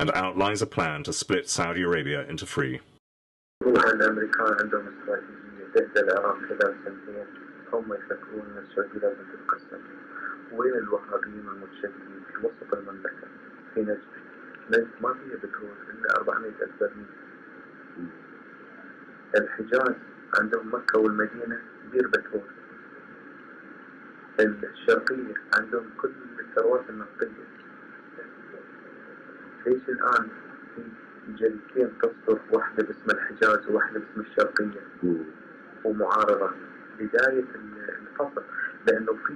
and outlines a plan to split Saudi Arabia into three. الامريكان عندهم استراتيجيه تهدى العراق خلال سنتين هم يفكرون ان السعوديه لازم تتقسم وين الوهابيين المتشددين في وسط المملكه في نجد نجد ما فيها بترول الا 400 الف برميل الحجاز عندهم مكه والمدينه بير بترول الشرقيه عندهم كل الثروات النفطيه ليش الآن في جريتين تصدر واحدة باسم الحجاز وواحدة باسم الشرقية ومعارضة. بداية الفصل لأنه في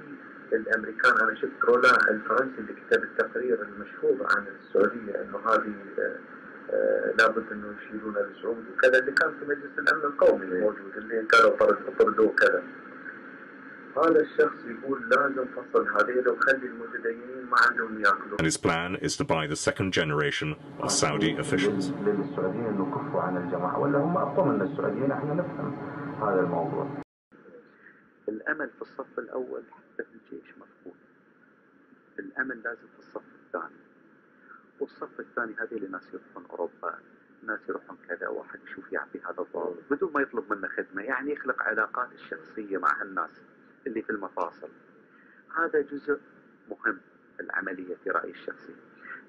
الأمريكان أنا شفت رولا الفرنسي اللي كتب التقرير المشهور عن السعودية أنه هذه آه، آه، لابد أنه يشيلون السعود وكذا اللي كان في مجلس الأمن القومي موجود اللي قالوا طردوه كذا. هذا الشخص يقول لازم فصل هذيل وخلي المتدينين ما عندهم ياكلوا. And his plan is to buy the second generation of Saudi officials. للسعوديين انه كفوا عن الجماعة ولا هم أقوى من السعوديين إحنا نفهم هذا الموضوع. الأمل في الصف الأول حتى في الجيش مفقود. الأمل لازم في الصف الثاني. والصف الثاني هذه ناس يروحون أوروبا ناس يروحون كذا واحد يشوف يعطي هذا الضابط بدون ما يطلب منه خدمة يعني يخلق علاقات الشخصية مع هالناس اللي في المفاصل. هذا جزء مهم في العملية في رأيي الشخصي.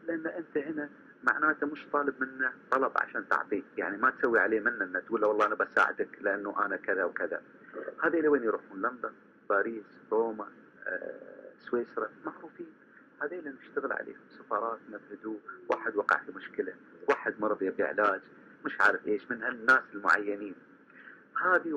لأن أنت هنا معناته مش طالب منه طلب عشان تعطيه. يعني ما تسوي عليه منه أنه تقول له والله أنا بساعدك لأنه أنا كذا وكذا. هذه لوين يروحون؟ لندن باريس روما آه، سويسرا. معروفين. هذيل نشتغل عليهم. سفارات نفذوا واحد وقع في مشكلة. واحد مرض يبي علاج. مش عارف إيش. من هالناس المعينين. هذه